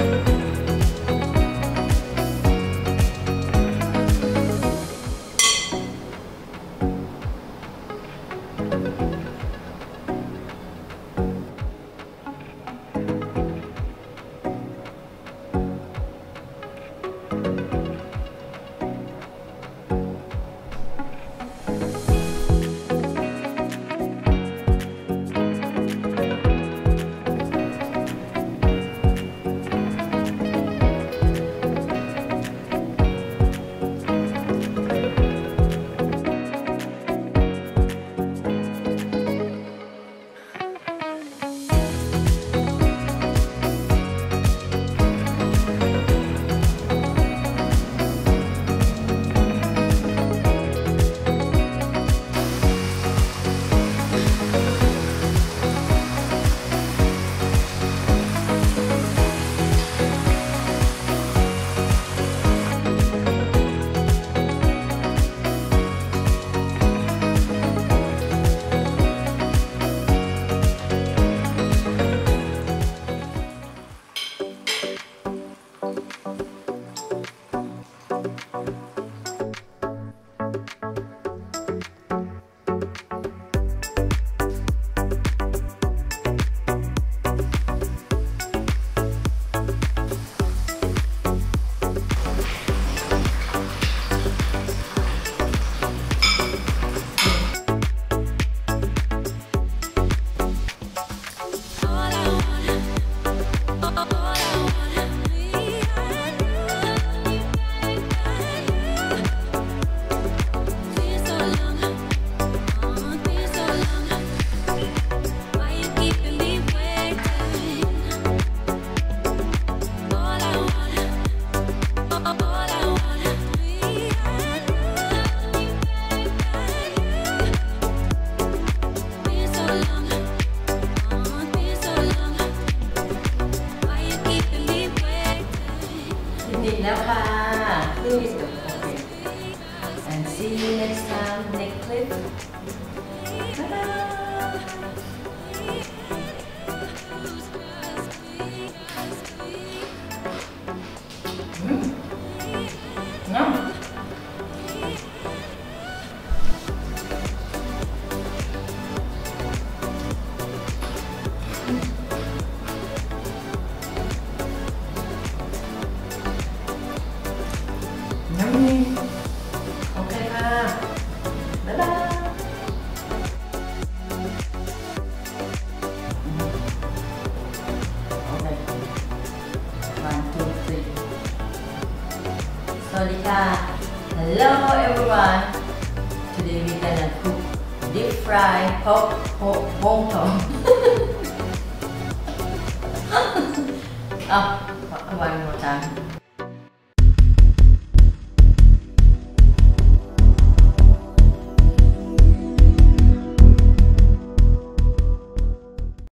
Ciao. Okay, ค่ะ Solika. Hello everyone! Today we're gonna cook deep fried pork ho hong oh, one more time.